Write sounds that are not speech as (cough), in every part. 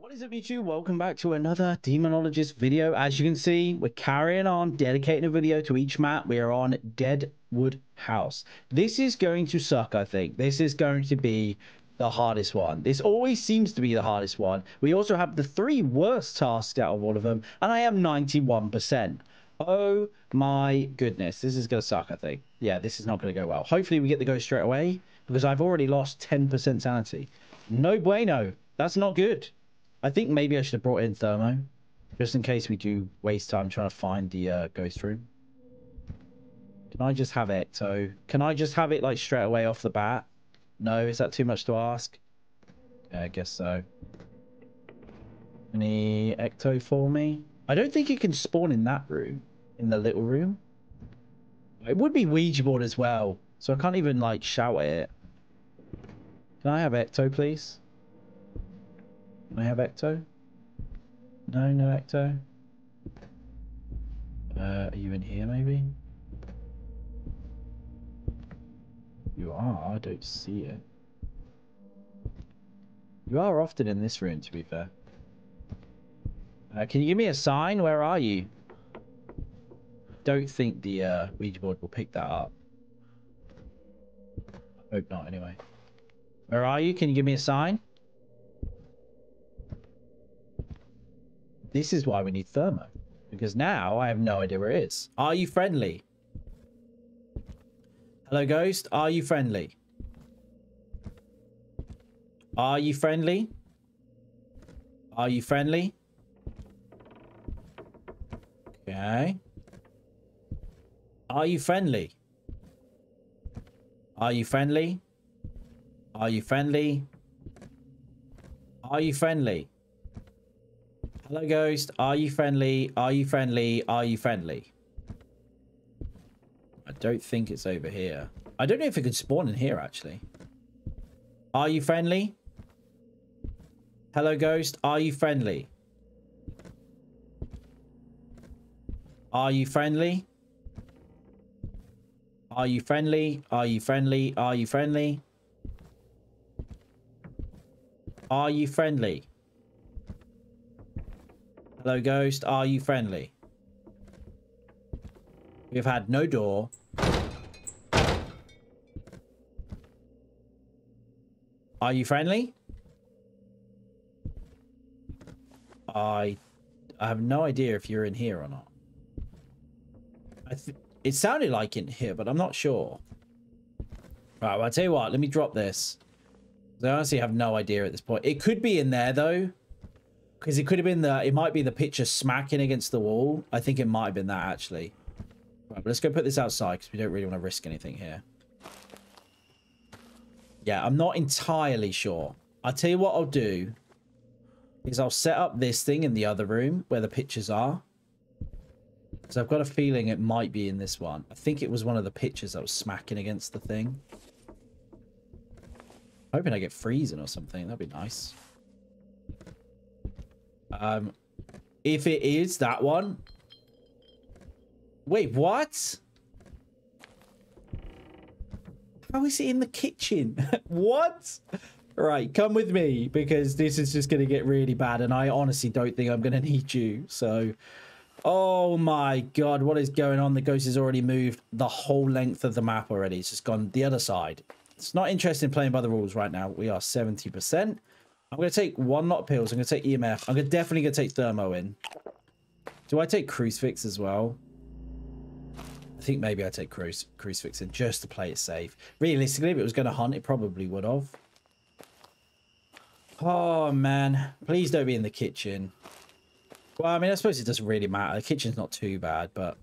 What is up YouTube? Welcome back to another Demonologist video. As you can see, we're carrying on, dedicating a video to each map. We are on Deadwood House. This is going to suck, I think. This is going to be the hardest one. This always seems to be the hardest one. We also have the three worst tasks out of all of them, and I am 91%. Oh my goodness, this is going to suck, I think. Yeah, this is not going to go well. Hopefully we get the ghost straight away, because I've already lost 10% sanity. No bueno. That's not good. I think maybe I should have brought in thermo, just in case we do waste time trying to find the uh, ghost room. Can I just have ecto? Can I just have it like straight away off the bat? No, is that too much to ask? Yeah, I guess so. Any ecto for me? I don't think it can spawn in that room, in the little room. It would be Ouija board as well, so I can't even like shout at it. Can I have ecto, please? Can I have Ecto? No, no Ecto. Uh, are you in here maybe? You are, I don't see it. You are often in this room, to be fair. Uh, can you give me a sign? Where are you? Don't think the uh, Ouija board will pick that up. Hope not, anyway. Where are you? Can you give me a sign? This is why we need thermo. Because now I have no idea where it is. Are you friendly? Hello, ghost. Are you friendly? Are you friendly? Are you friendly? Okay. Are you friendly? Are you friendly? Are you friendly? Are you friendly? Hello, Ghost. Are you friendly? Are you friendly? Are you friendly? I don't think it's over here. I don't know if it could spawn in here, actually. Are you friendly? Hello, Ghost. Are you friendly? Are you friendly? Are you friendly? Are you friendly? Are you friendly? Are you friendly? Hello, ghost. Are you friendly? We've had no door. Are you friendly? I, I have no idea if you're in here or not. It sounded like in here, but I'm not sure. Right, well, I'll tell you what. Let me drop this. I honestly have no idea at this point. It could be in there, though. Because it could have been the, it might be the picture smacking against the wall. I think it might have been that actually. Right, but let's go put this outside because we don't really want to risk anything here. Yeah, I'm not entirely sure. I'll tell you what I'll do is I'll set up this thing in the other room where the pictures are. So I've got a feeling it might be in this one. I think it was one of the pictures that was smacking against the thing. Hoping I get freezing or something. That'd be nice. Um, if it is that one. Wait, what? How is it in the kitchen? (laughs) what? Right, come with me because this is just going to get really bad. And I honestly don't think I'm going (laughs) to need you. So, oh my God, what is going on? The ghost has already moved the whole length of the map already. It's just gone the other side. It's not interested in playing by the rules right now. We are 70%. I'm going to take one lot of pills. I'm going to take EMF. I'm gonna, definitely going to take Thermo in. Do I take Crucifix as well? I think maybe I take Cruci Crucifix in just to play it safe. Realistically, if it was going to hunt, it probably would have. Oh, man. Please don't be in the kitchen. Well, I mean, I suppose it doesn't really matter. The kitchen's not too bad, but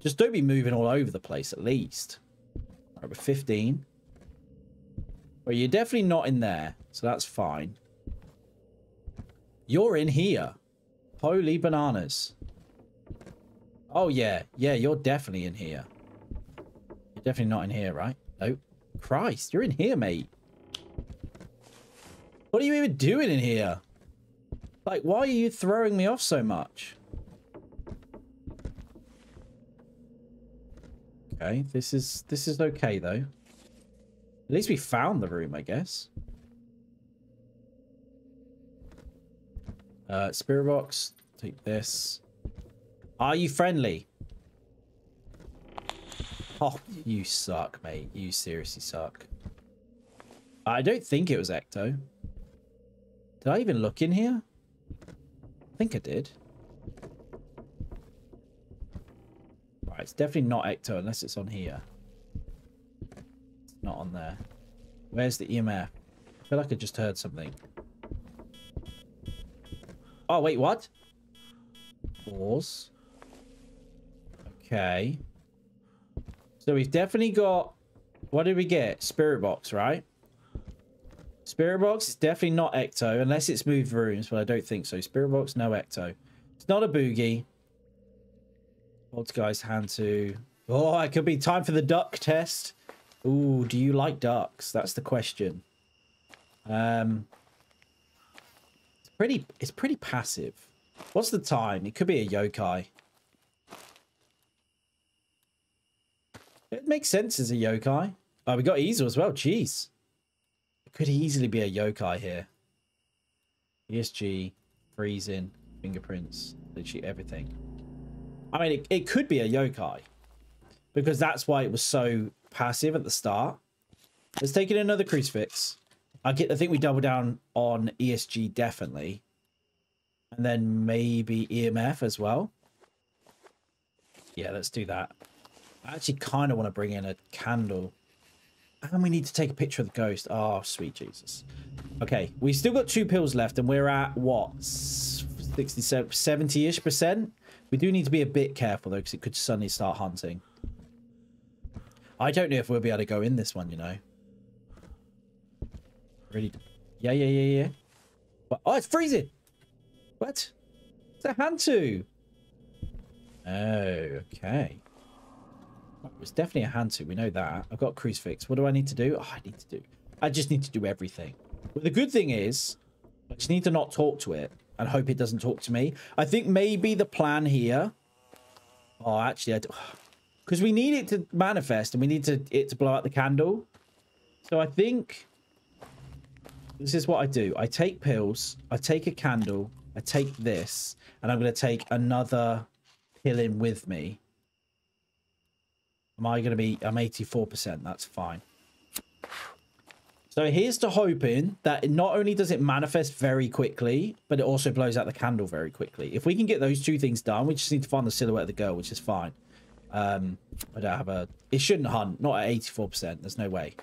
just don't be moving all over the place at least. All right, we're 15. Well, you're definitely not in there, so that's fine. You're in here. Holy bananas. Oh, yeah. Yeah, you're definitely in here. You're definitely not in here, right? Oh, Christ. You're in here, mate. What are you even doing in here? Like, why are you throwing me off so much? Okay, this is this is okay though. At least we found the room, I guess. Uh, spirit box. Take this. Are you friendly? Oh, you suck, mate. You seriously suck. I don't think it was Ecto. Did I even look in here? I think I did. Right, it's definitely not Ecto unless it's on here. It's not on there. Where's the EMF? I feel like I just heard something. Oh, wait, what? Pause. Okay. So we've definitely got... What did we get? Spirit box, right? Spirit box is definitely not Ecto, unless it's moved rooms, but I don't think so. Spirit box, no Ecto. It's not a boogie. Odds guy's hand to... Oh, it could be time for the duck test. Ooh, do you like ducks? That's the question. Um, pretty. It's pretty passive. What's the time? It could be a yokai. It makes sense as a yokai. Oh, we got Easel as well. Jeez. It could easily be a yokai here. ESG, freezing, fingerprints, literally everything. I mean, it, it could be a yokai. Because that's why it was so passive at the start. Let's take in another crucifix. I get. I think we double down on ESG definitely. And then maybe EMF as well. Yeah, let's do that. I actually kind of want to bring in a candle. And we need to take a picture of the ghost. Oh, sweet Jesus. Okay, we still got two pills left and we're at what? 67, 70-ish percent? We do need to be a bit careful though because it could suddenly start hunting. I don't know if we'll be able to go in this one, you know. Really? Yeah, yeah, yeah, yeah. Oh, it's freezing! What? It's a Hantu! Oh, okay. It's definitely a Hantu. We know that. I've got crucifix. What do I need to do? Oh, I need to do... I just need to do everything. But the good thing is, I just need to not talk to it and hope it doesn't talk to me. I think maybe the plan here... Oh, actually, I do... Because (sighs) we need it to manifest and we need to it to blow out the candle. So I think... This is what I do. I take pills. I take a candle. I take this. And I'm going to take another pill in with me. Am I going to be... I'm 84%. That's fine. So here's to hoping that not only does it manifest very quickly, but it also blows out the candle very quickly. If we can get those two things done, we just need to find the silhouette of the girl, which is fine. Um, I don't have a... It shouldn't hunt. Not at 84%. There's no way.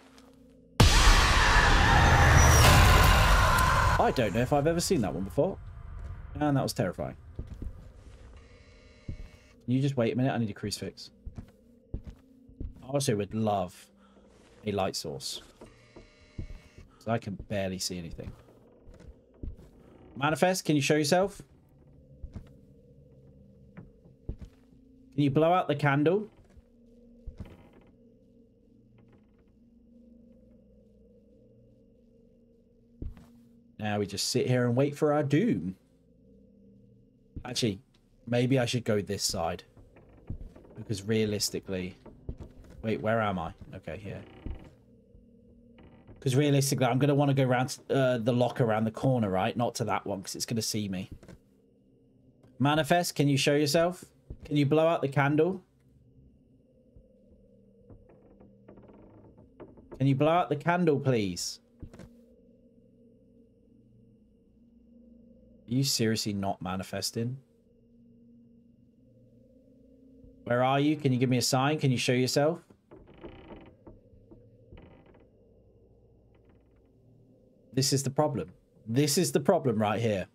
I don't know if I've ever seen that one before. And that was terrifying. Can you just wait a minute? I need a crucifix. I also would love a light source. So I can barely see anything. Manifest, can you show yourself? Can you blow out the candle? Now we just sit here and wait for our doom. Actually, maybe I should go this side. Because realistically... Wait, where am I? Okay, here. Because realistically, I'm going to want to go around uh, the lock around the corner, right? Not to that one, because it's going to see me. Manifest, can you show yourself? Can you blow out the candle? Can you blow out the candle, please? Are you seriously not manifesting? Where are you? Can you give me a sign? Can you show yourself? This is the problem. This is the problem right here.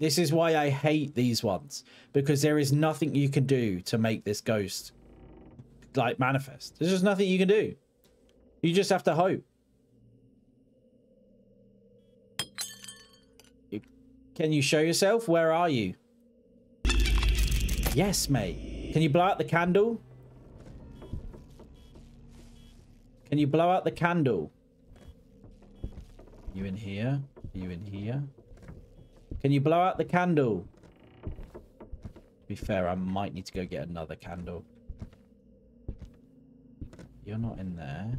This is why I hate these ones. Because there is nothing you can do to make this ghost, like, manifest. There's just nothing you can do. You just have to hope. Can you show yourself? Where are you? Yes, mate. Can you blow out the candle? Can you blow out the candle? You in here? Are you in here? Can you blow out the candle? To be fair, I might need to go get another candle. You're not in there.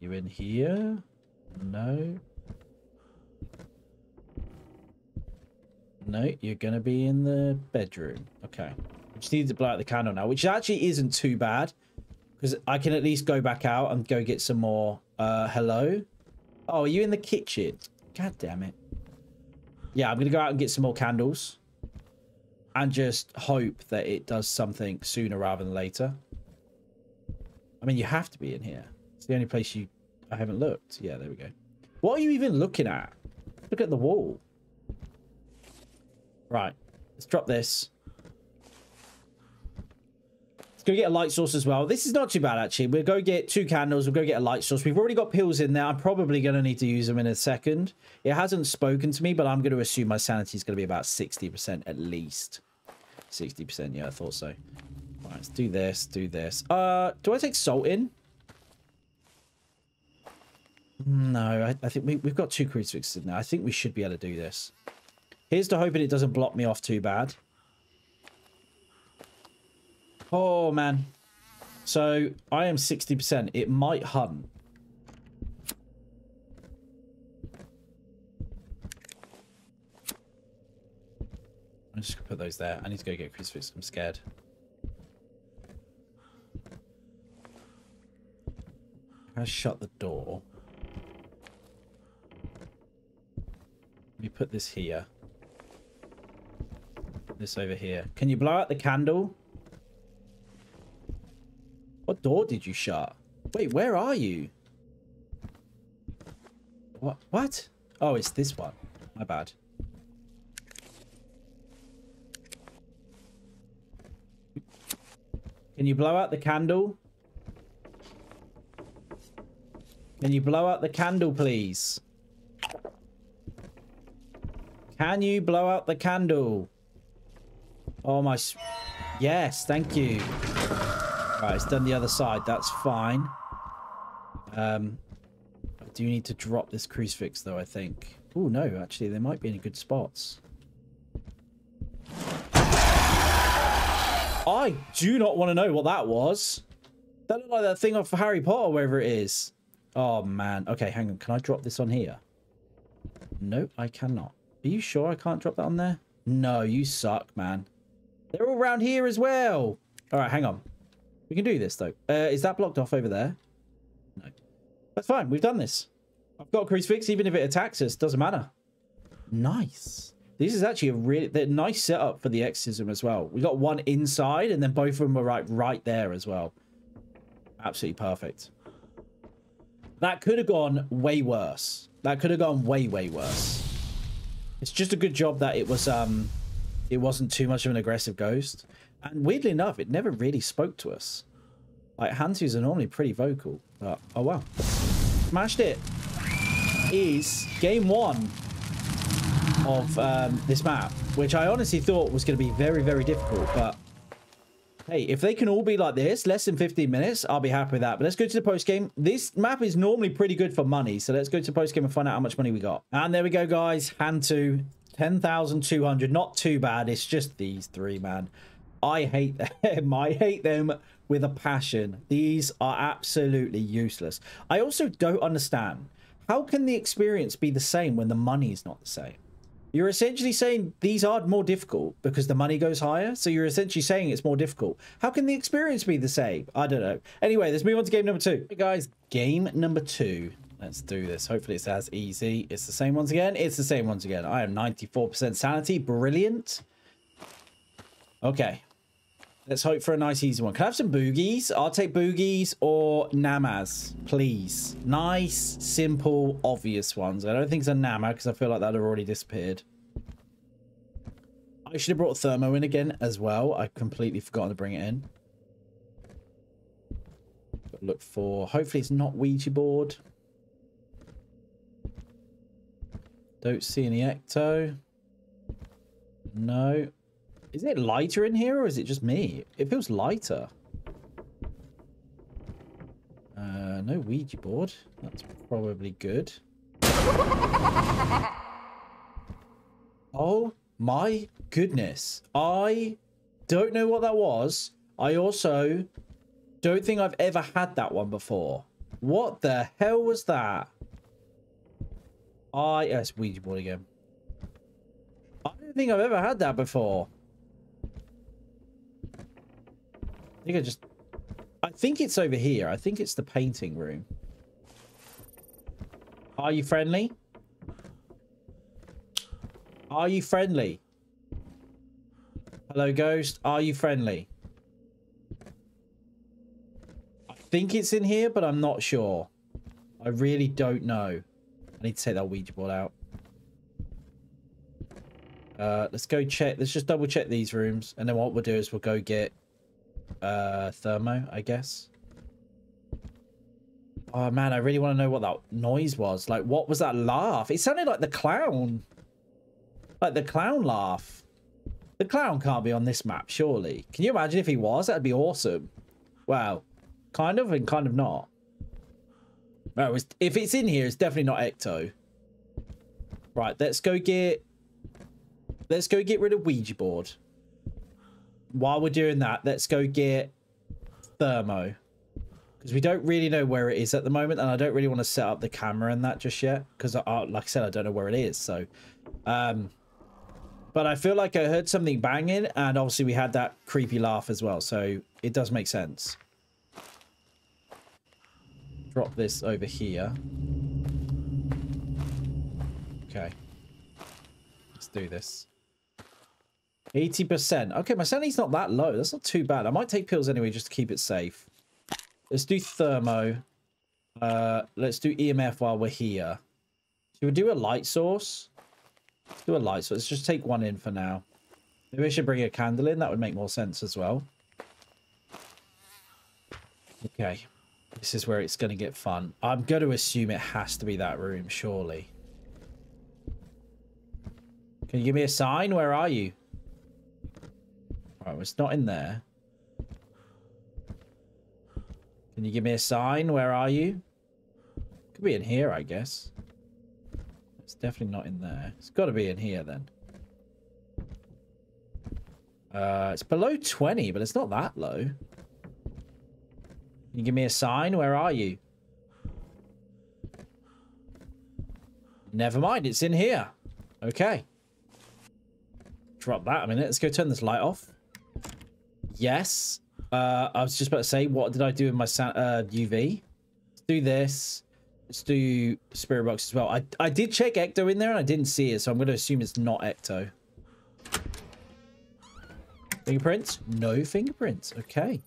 You in here? No. No, you're going to be in the bedroom. Okay. Just need to blow out the candle now, which actually isn't too bad. Because I can at least go back out and go get some more. Uh, hello? Oh, are you in the kitchen? God damn it. Yeah, I'm going to go out and get some more candles. And just hope that it does something sooner rather than later. I mean, you have to be in here. It's the only place you... I haven't looked. Yeah, there we go. What are you even looking at? Look at the wall. Right. Let's drop this. Let's go get a light source as well. This is not too bad, actually. We'll go get two candles. We'll go get a light source. We've already got pills in there. I'm probably going to need to use them in a second. It hasn't spoken to me, but I'm going to assume my sanity is going to be about 60% at least. 60%, yeah, I thought so. Right, let's do this, do this. Uh, do I take salt in? No, I, I think we, we've got two crucifixes now. I think we should be able to do this. Here's to hoping it doesn't block me off too bad. Oh, man. So, I am 60%. It might hunt. I'm just going to put those there. I need to go get crucifix. I'm scared. I shut the door. Let me put this here. This over here. Can you blow out the candle? What door did you shut? Wait, where are you? What? What? Oh, it's this one. My bad. Can you blow out the candle? Can you blow out the candle, please? Can you blow out the candle? Oh, my... Yes, thank you. Right, it's done the other side. That's fine. Um, I do need to drop this crucifix, though, I think. Oh, no, actually, they might be in good spots. I do not want to know what that was. That looked like that thing off Harry Potter, wherever it is. Oh, man. Okay, hang on. Can I drop this on here? No, I cannot. Are you sure I can't drop that on there? No, you suck, man. They're all around here as well. All right, hang on. We can do this, though. Uh, is that blocked off over there? No. That's fine. We've done this. I've got a crucifix. Even if it attacks us, doesn't matter. Nice. This is actually a really nice setup for the exorcism as well. We got one inside, and then both of them were right, right there as well. Absolutely perfect. That could have gone way worse. That could have gone way, way worse. It's just a good job that it was um it wasn't too much of an aggressive ghost. And weirdly enough, it never really spoke to us. Like, Hantus are normally pretty vocal. But, oh, wow. Smashed it. Is game one of um, this map, which I honestly thought was going to be very, very difficult. But, hey, if they can all be like this, less than 15 minutes, I'll be happy with that. But let's go to the post game. This map is normally pretty good for money. So let's go to the post game and find out how much money we got. And there we go, guys. Hand 10,200. Not too bad. It's just these three, man. I hate them. (laughs) I hate them with a passion. These are absolutely useless. I also don't understand. How can the experience be the same when the money is not the same? You're essentially saying these are more difficult because the money goes higher. So you're essentially saying it's more difficult. How can the experience be the same? I don't know. Anyway, let's move on to game number two. Hey guys, game number two. Let's do this. Hopefully it's as easy. It's the same once again. It's the same once again. I am 94% sanity. Brilliant. Okay. Let's hope for a nice easy one. Can I have some boogies? I'll take boogies or namas, please. Nice, simple, obvious ones. I don't think it's a nama because I feel like that already disappeared. I should have brought Thermo in again as well. I completely forgot to bring it in. Look for... Hopefully it's not Ouija board. Don't see any Ecto. No. Is it lighter in here or is it just me? It feels lighter. Uh, no Ouija board. That's probably good. oh my goodness. I don't know what that was. I also don't think I've ever had that one before. What the hell was that? I... Yes, Ouija board again. I don't think I've ever had that before. I think I just... I think it's over here. I think it's the painting room. Are you friendly? Are you friendly? Hello, ghost. Are you friendly? I think it's in here, but I'm not sure. I really don't know. I need to take that Ouija board out. Uh, let's go check. Let's just double check these rooms. And then what we'll do is we'll go get uh, thermo, I guess. Oh, man, I really want to know what that noise was. Like, what was that laugh? It sounded like the clown. Like the clown laugh. The clown can't be on this map, surely. Can you imagine if he was? That'd be awesome. Wow. Kind of and kind of not. No, if it's in here, it's definitely not Ecto. Right, let's go get... Let's go get rid of Ouija board. While we're doing that, let's go get Thermo. Because we don't really know where it is at the moment, and I don't really want to set up the camera and that just yet. Because, like I said, I don't know where it is, so... Um, but I feel like I heard something banging, and obviously we had that creepy laugh as well, so it does make sense drop this over here. Okay. Let's do this. 80%. Okay, my sanity's not that low. That's not too bad. I might take pills anyway just to keep it safe. Let's do thermo. Uh, let's do EMF while we're here. Should we do a light source? Let's do a light source. Let's just take one in for now. Maybe I should bring a candle in. That would make more sense as well. Okay. This is where it's going to get fun. I'm going to assume it has to be that room, surely. Can you give me a sign? Where are you? Right, well, it's not in there. Can you give me a sign? Where are you? Could be in here, I guess. It's definitely not in there. It's got to be in here, then. Uh, it's below 20, but it's not that low. Can you give me a sign? Where are you? Never mind, it's in here. Okay. Drop that a minute. Let's go turn this light off. Yes. Uh, I was just about to say, what did I do with my uh, UV? Let's do this. Let's do Spirit Box as well. I, I did check Ecto in there and I didn't see it, so I'm going to assume it's not Ecto. Fingerprints? No fingerprints. Okay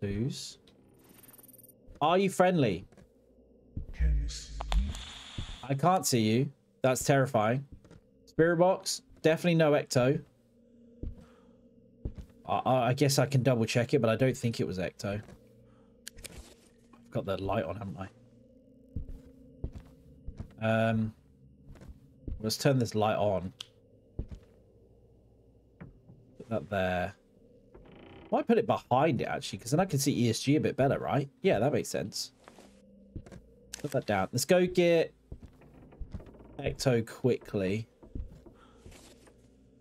twos. Are you friendly? I can't see you. That's terrifying. Spirit box, definitely no ecto. I, I guess I can double check it, but I don't think it was ecto. I've got the light on, haven't I? Um, let's turn this light on. Put that there. Why put it behind it, actually? Because then I can see ESG a bit better, right? Yeah, that makes sense. Put that down. Let's go get Ecto quickly.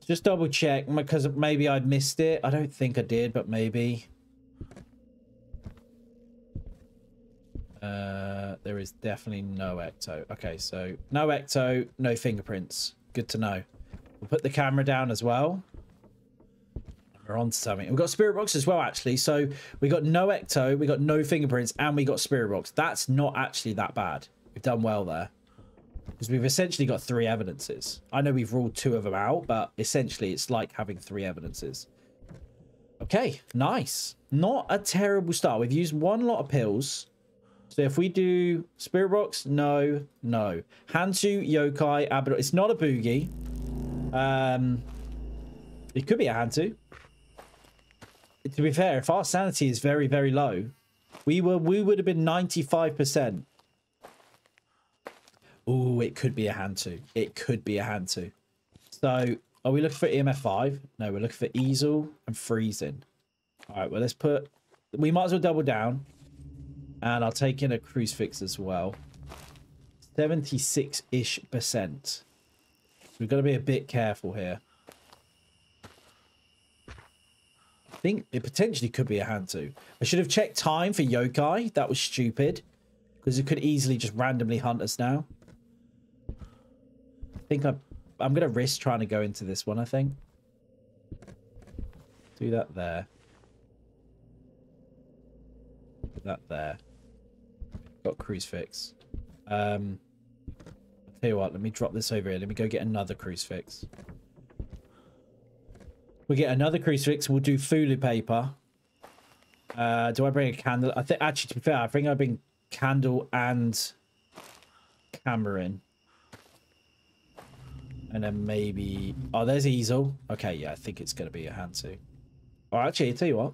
Just double check, because maybe I'd missed it. I don't think I did, but maybe. Uh, there is definitely no Ecto. Okay, so no Ecto, no fingerprints. Good to know. We'll put the camera down as well. We're on to something. We've got Spirit Box as well, actually. So we got no Ecto, we got no fingerprints, and we got Spirit Box. That's not actually that bad. We've done well there. Because we've essentially got three evidences. I know we've ruled two of them out, but essentially it's like having three evidences. Okay, nice. Not a terrible start. We've used one lot of pills. So if we do Spirit Box, no, no. Hantu, Yokai, Abaddon. It's not a Boogie. Um, it could be a Hantu to be fair, if our sanity is very, very low, we were we would have been 95%. Oh, it could be a Hantu. It could be a Hantu. So, are we looking for EMF 5? No, we're looking for easel and freezing. All right, well, let's put... We might as well double down. And I'll take in a crucifix as well. 76-ish percent. We've got to be a bit careful here. Think it potentially could be a hand Hantu. I should have checked time for Yokai. That was stupid. Because it could easily just randomly hunt us now. I think I I'm gonna risk trying to go into this one. I think. Do that there. Put that there. Got crucifix. Um, I'll tell you what. Let me drop this over here. Let me go get another crucifix. We get another crucifix. We'll do fulu paper. Uh, do I bring a candle? I think actually, to be fair, I think I bring candle and camera in. And then maybe... Oh, there's easel. Okay, yeah, I think it's going to be a Hantu. Oh, actually, I'll tell you what.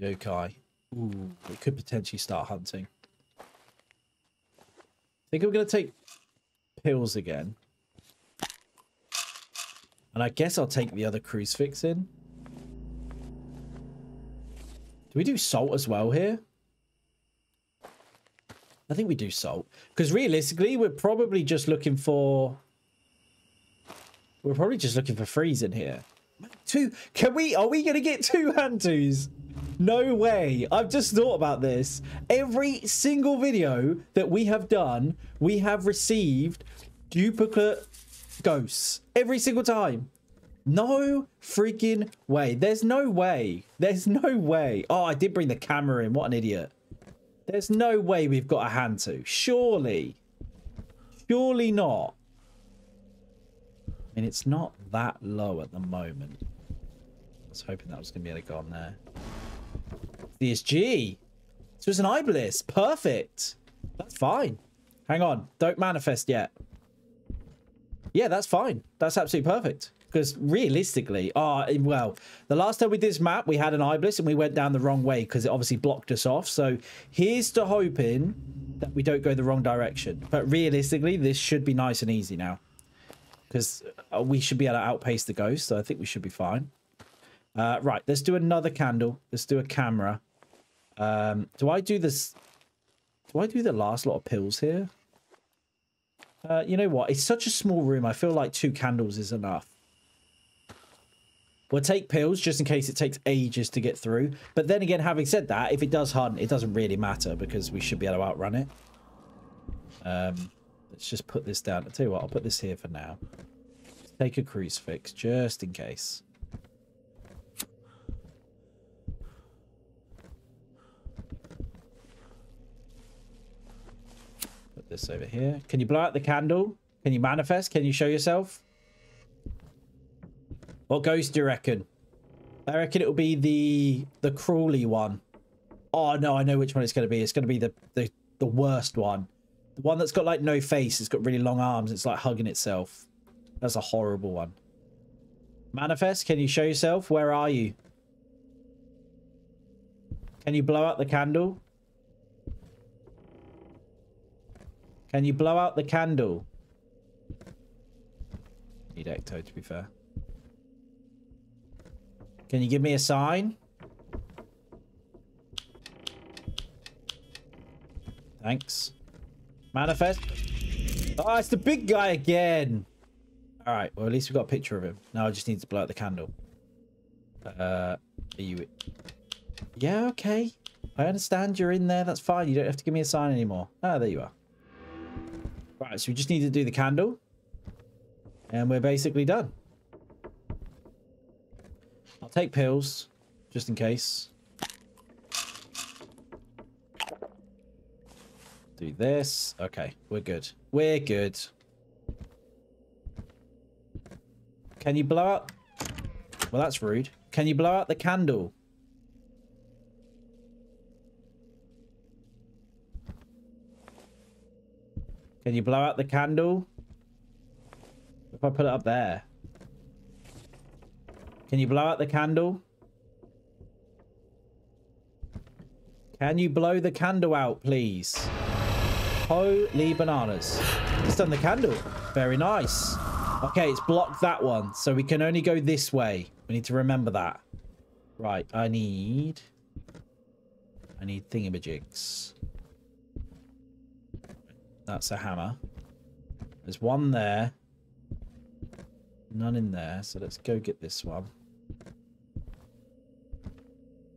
Yokai. Ooh, could potentially start hunting. I think I'm going to take pills again. And I guess I'll take the other crucifix in. Do we do salt as well here? I think we do salt. Because realistically, we're probably just looking for... We're probably just looking for freeze in here. Two... Can we... Are we going to get two Hantus? No way. I've just thought about this. Every single video that we have done, we have received duplicate ghosts. Every single time. No freaking way. There's no way. There's no way. Oh, I did bring the camera in. What an idiot. There's no way we've got a Hantu. Surely. Surely not. I mean, it's not that low at the moment. I was hoping that was going to be able to go on there. CSG. So it's an Iblis. Perfect. That's fine. Hang on. Don't manifest yet. Yeah, that's fine. That's absolutely perfect. Because realistically, oh, well, the last time we did this map, we had an Iblis and we went down the wrong way because it obviously blocked us off. So here's to hoping that we don't go the wrong direction. But realistically, this should be nice and easy now. Because uh, we should be able to outpace the ghost. So I think we should be fine. Uh, right, let's do another candle. Let's do a camera. Um, do I do this? Do I do the last lot of pills here? Uh, you know what? It's such a small room. I feel like two candles is enough. We'll take pills just in case it takes ages to get through. But then again, having said that, if it does harden, it doesn't really matter because we should be able to outrun it. Um, let's just put this down. I'll tell you what, I'll put this here for now. take a crucifix just in case. This over here. Can you blow out the candle? Can you manifest? Can you show yourself? What ghost do you reckon? I reckon it'll be the the crawly one. Oh no, I know which one it's going to be. It's going to be the, the the worst one. The one that's got like no face. It's got really long arms. It's like hugging itself. That's a horrible one. Manifest, can you show yourself? Where are you? Can you blow out the candle? Can you blow out the candle? Need Ecto, to be fair. Can you give me a sign? Thanks. Manifest. Oh, it's the big guy again. All right. Well, at least we got a picture of him. Now I just need to blow out the candle. Uh, are you... Yeah, okay. I understand you're in there. That's fine. You don't have to give me a sign anymore. Ah, there you are. Right, so we just need to do the candle. And we're basically done. I'll take pills, just in case. Do this. Okay, we're good. We're good. Can you blow out... Well, that's rude. Can you blow out the candle? Can you blow out the candle? If I put it up there. Can you blow out the candle? Can you blow the candle out, please? Holy bananas. It's done the candle. Very nice. Okay, it's blocked that one. So we can only go this way. We need to remember that. Right, I need... I need thingamajigs. That's a hammer. There's one there. None in there. So let's go get this one.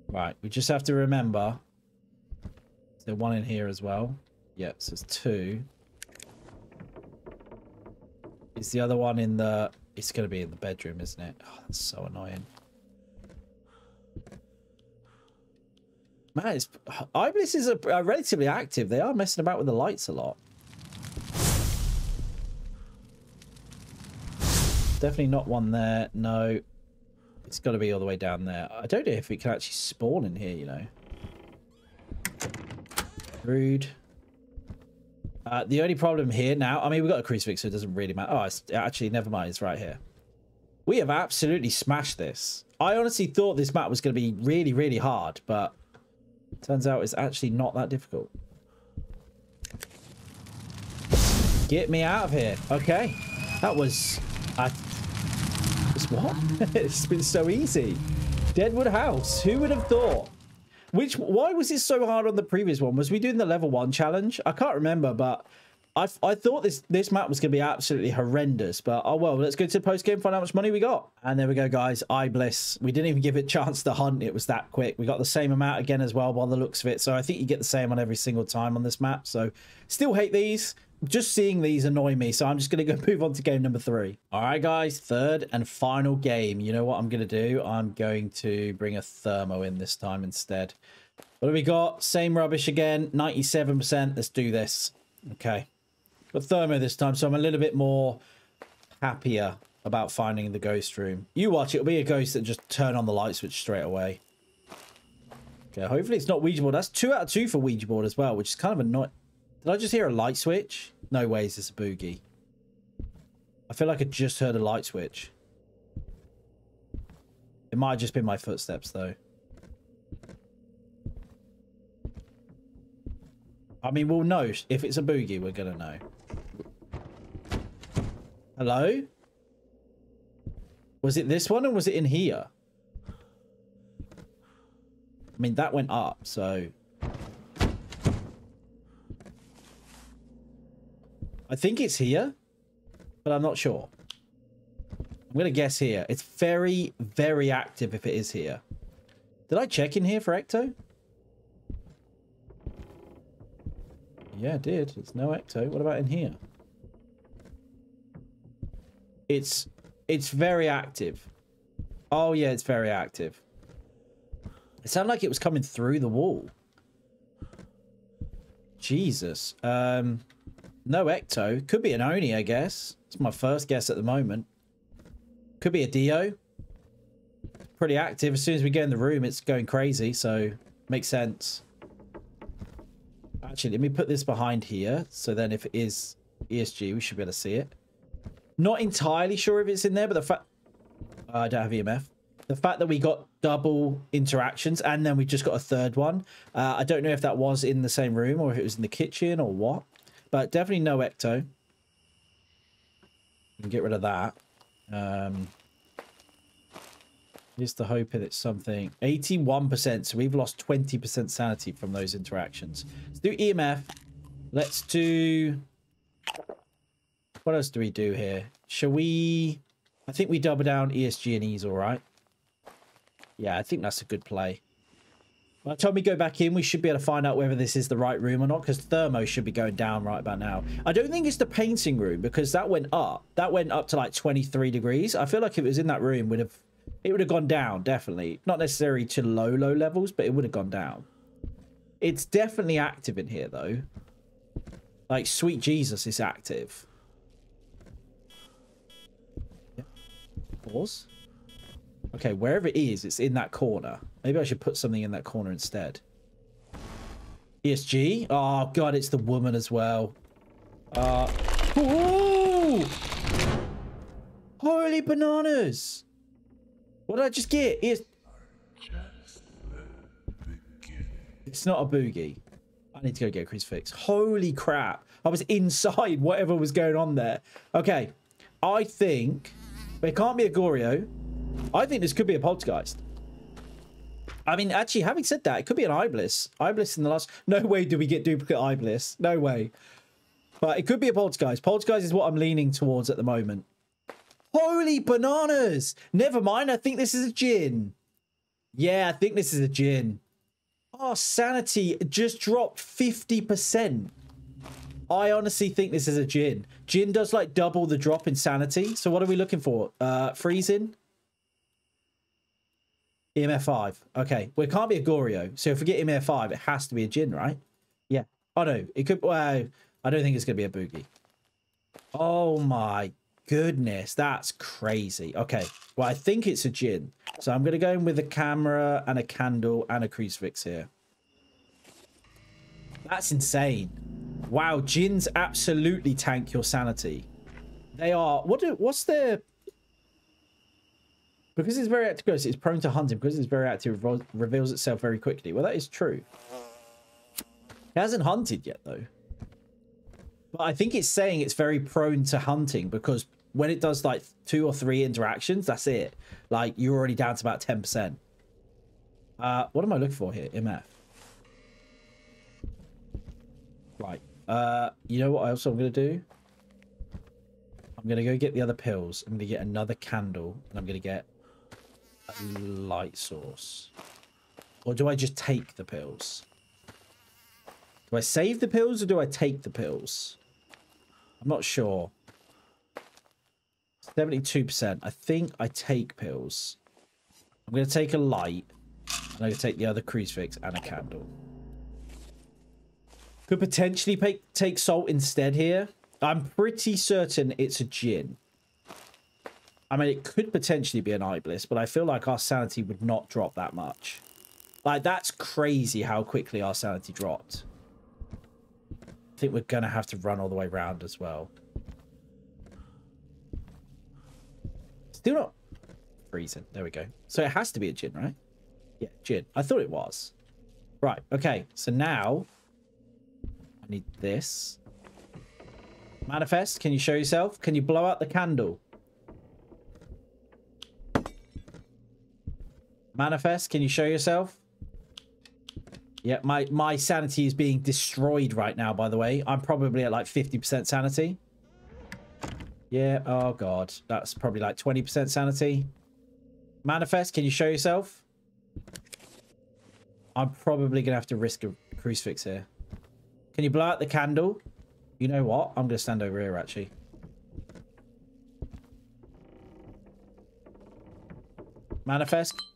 Right, we just have to remember. Is there one in here as well? Yes, there's two. Is the other one in the... It's going to be in the bedroom, isn't it? Oh, that's so annoying. Man, it's, Iblis is a, a relatively active. They are messing about with the lights a lot. Definitely not one there. No. It's got to be all the way down there. I don't know if it can actually spawn in here, you know. Rude. Uh, the only problem here now, I mean, we've got a crucifix, so it doesn't really matter. Oh, it's, actually, never mind. It's right here. We have absolutely smashed this. I honestly thought this map was going to be really, really hard, but turns out it's actually not that difficult. Get me out of here. Okay. That was... I, what? (laughs) it's been so easy. Deadwood House. Who would have thought? Which why was this so hard on the previous one? Was we doing the level one challenge? I can't remember, but I I thought this this map was gonna be absolutely horrendous. But oh well, let's go to the post game, find out how much money we got. And there we go, guys. Iblis. We didn't even give it a chance to hunt. It was that quick. We got the same amount again as well by the looks of it. So I think you get the same on every single time on this map. So still hate these just seeing these annoy me, so I'm just going to go (laughs) move on to game number three. All right, guys, third and final game. You know what I'm going to do? I'm going to bring a thermo in this time instead. What have we got? Same rubbish again, 97%. Let's do this. Okay. Got thermo this time, so I'm a little bit more happier about finding the ghost room. You watch, it'll be a ghost that just turn on the light switch straight away. Okay, hopefully it's not Ouija board. That's two out of two for Ouija board as well, which is kind of annoying. Did I just hear a light switch? No way is a boogie. I feel like I just heard a light switch. It might have just been my footsteps, though. I mean, we'll know. If it's a boogie, we're going to know. Hello? Was it this one or was it in here? I mean, that went up, so... I think it's here, but I'm not sure. I'm going to guess here. It's very, very active if it is here. Did I check in here for Ecto? Yeah, I did. It's no Ecto. What about in here? It's it's very active. Oh, yeah, it's very active. It sounded like it was coming through the wall. Jesus. Um... No Ecto. Could be an Oni, I guess. It's my first guess at the moment. Could be a Dio. Pretty active. As soon as we get in the room, it's going crazy, so makes sense. Actually, let me put this behind here. So then if it is ESG, we should be able to see it. Not entirely sure if it's in there, but the fact... Uh, I don't have EMF. The fact that we got double interactions and then we just got a third one. Uh, I don't know if that was in the same room or if it was in the kitchen or what. But definitely no Ecto. can get rid of that. Um, here's the hope that it's something. 81%. So we've lost 20% sanity from those interactions. Let's do EMF. Let's do... What else do we do here? Shall we... I think we double down ESG and E's, all right? Yeah, I think that's a good play. By the time we go back in, we should be able to find out whether this is the right room or not, because thermo should be going down right about now. I don't think it's the painting room, because that went up. That went up to like 23 degrees. I feel like if it was in that room, would have it would have gone down, definitely. Not necessarily to low, low levels, but it would have gone down. It's definitely active in here, though. Like, sweet Jesus is active. Pause. Okay, wherever it is, it's in that corner. Maybe I should put something in that corner instead. ESG? Oh, God, it's the woman as well. Uh, ooh! Holy bananas! What did I just get? It's, it's not a boogie. I need to go get a crucifix. Holy crap. I was inside whatever was going on there. Okay. I think... It can't be a Goryo. I think this could be a poltergeist. I mean, actually, having said that, it could be an Iblis. Iblis in the last... No way do we get duplicate Iblis. No way. But it could be a poltergeist. Poltergeist is what I'm leaning towards at the moment. Holy bananas! Never mind, I think this is a gin. Yeah, I think this is a gin. Oh, sanity just dropped 50%. I honestly think this is a gin. Gin does like double the drop in sanity. So what are we looking for? Uh, freezing? EMF 5. Okay. Well, it can't be a Goryo. So if we get EMF 5, it has to be a Djinn, right? Yeah. Oh, no. It could... Well, I don't think it's going to be a Boogie. Oh, my goodness. That's crazy. Okay. Well, I think it's a Djinn. So I'm going to go in with a camera and a candle and a crucifix here. That's insane. Wow, Djinns absolutely tank your sanity. They are... What do, What's their because it's very active it's prone to hunting. Because it's very active, it reveals itself very quickly. Well, that is true. It hasn't hunted yet, though. But I think it's saying it's very prone to hunting because when it does like two or three interactions, that's it. Like, you're already down to about 10%. Uh, what am I looking for here? MF. Right. Uh, you know what else I'm going to do? I'm going to go get the other pills. I'm going to get another candle. And I'm going to get light source? Or do I just take the pills? Do I save the pills or do I take the pills? I'm not sure. 72%. I think I take pills. I'm going to take a light. And I'm going to take the other crucifix and a candle. Could potentially take, salt instead here. I'm pretty certain it's a Djinn. I mean, it could potentially be an Iblis, but I feel like our sanity would not drop that much. Like, that's crazy how quickly our sanity dropped. I think we're going to have to run all the way around as well. Still not freezing. There we go. So it has to be a Djinn, right? Yeah, Djinn. I thought it was. Right, okay. So now I need this. Manifest, can you show yourself? Can you blow out the candle? Manifest, can you show yourself? Yeah, my, my sanity is being destroyed right now, by the way. I'm probably at like 50% sanity. Yeah, oh god. That's probably like 20% sanity. Manifest, can you show yourself? I'm probably going to have to risk a crucifix here. Can you blow out the candle? You know what? I'm going to stand over here, actually. Manifest,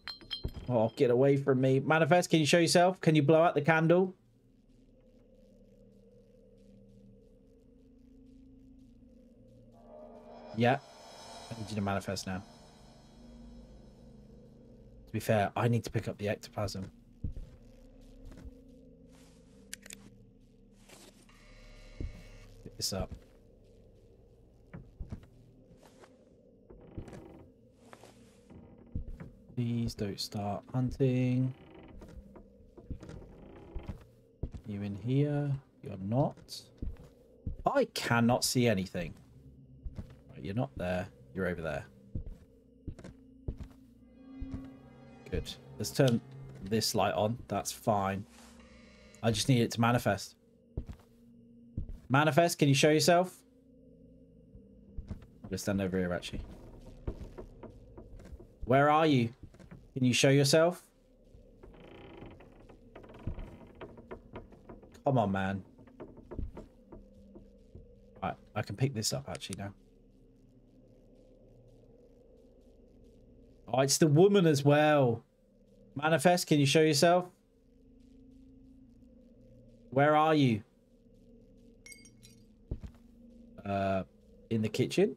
Oh, get away from me. Manifest, can you show yourself? Can you blow out the candle? Yeah. I need you to manifest now. To be fair, I need to pick up the ectoplasm. Pick this up. Please don't start hunting. You in here? You're not. I cannot see anything. Right, you're not there. You're over there. Good. Let's turn this light on. That's fine. I just need it to manifest. Manifest, can you show yourself? I'm stand over here, actually. Where are you? Can you show yourself? Come on, man. Right, I can pick this up actually now. Oh, it's the woman as well. Manifest, can you show yourself? Where are you? Uh, in the kitchen?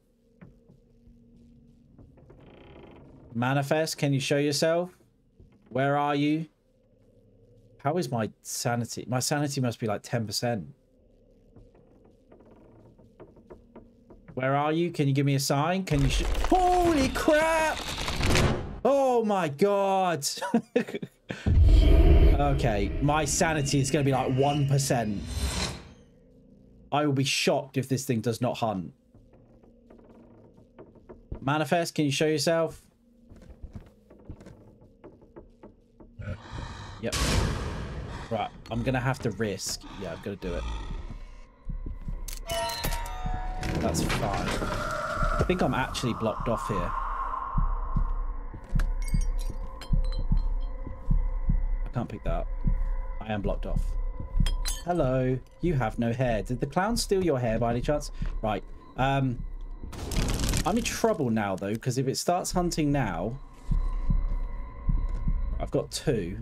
Manifest, can you show yourself? Where are you? How is my sanity? My sanity must be like 10%. Where are you? Can you give me a sign? Can you... Holy crap! Oh my god! (laughs) okay, my sanity is going to be like 1%. I will be shocked if this thing does not hunt. Manifest, can you show yourself? Yep. Right, I'm gonna have to risk. Yeah, I've got to do it. That's fine. I think I'm actually blocked off here. I can't pick that up. I am blocked off. Hello. You have no hair. Did the clown steal your hair by any chance? Right. Um, I'm in trouble now, though, because if it starts hunting now... I've got two.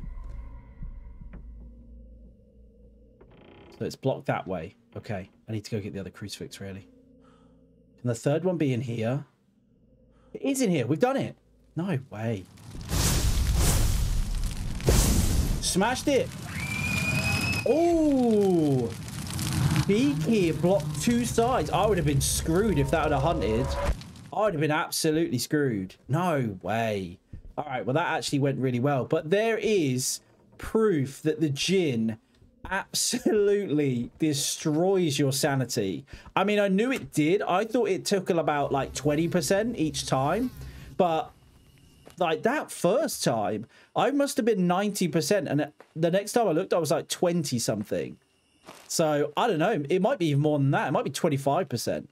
So it's blocked that way. Okay. I need to go get the other crucifix, really. Can the third one be in here? It is in here. We've done it. No way. Smashed it. Oh. Beaky blocked two sides. I would have been screwed if that would have hunted. I would have been absolutely screwed. No way. All right, well, that actually went really well. But there is proof that the Djinn absolutely (laughs) destroys your sanity. I mean, I knew it did. I thought it took about like 20% each time. But like that first time, I must have been 90%. And the next time I looked, I was like 20 something. So I don't know. It might be even more than that. It might be 25%.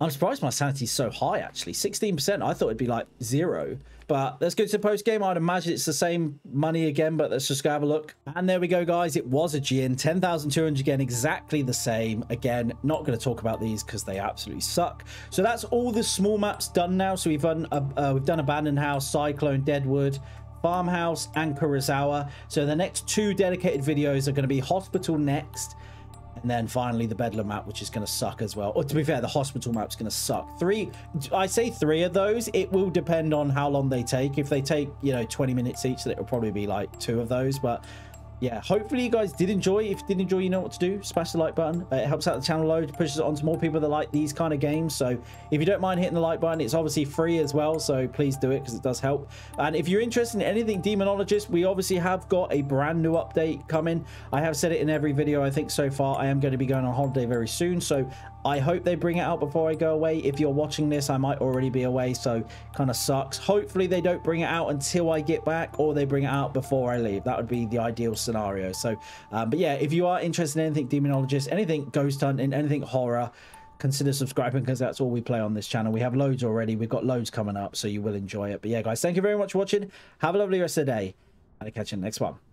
I'm surprised my sanity is so high, actually. 16%. I thought it'd be like zero. But let's go to the post game. I'd imagine it's the same money again, but let's just go have a look. And there we go, guys. It was a Djinn. 10,200 again, exactly the same. Again, not going to talk about these because they absolutely suck. So that's all the small maps done now. So we've done, uh, uh, we've done Abandoned House, Cyclone, Deadwood, Farmhouse, and Kurosawa. So the next two dedicated videos are going to be Hospital next and then finally the Bedlam map, which is going to suck as well. Or to be fair, the hospital map's going to suck. Three, I say three of those. It will depend on how long they take. If they take, you know, 20 minutes each, then it'll probably be like two of those. But yeah, hopefully you guys did enjoy. If you did enjoy, you know what to do. Smash the like button. Uh, it helps out the channel load, pushes it on to more people that like these kind of games. So if you don't mind hitting the like button, it's obviously free as well. So please do it because it does help. And if you're interested in anything Demonologist, we obviously have got a brand new update coming. I have said it in every video, I think, so far. I am going to be going on holiday very soon. So I hope they bring it out before I go away. If you're watching this, I might already be away, so kind of sucks. Hopefully they don't bring it out until I get back, or they bring it out before I leave. That would be the ideal scenario. So, um, but yeah, if you are interested in anything demonologist, anything ghost hunting, anything horror, consider subscribing because that's all we play on this channel. We have loads already. We've got loads coming up, so you will enjoy it. But yeah, guys, thank you very much for watching. Have a lovely rest of the day, and I'll catch you in the next one.